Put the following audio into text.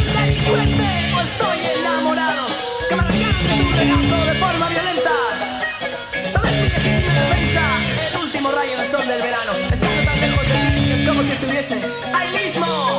delincuente o estoy enamorado que me arrancaste tu regazo de forma violenta. Tal vez mi legítima defensa, el último rayo de sol del verano, estando tan lejos de ti es como si estuviese ahí mismo.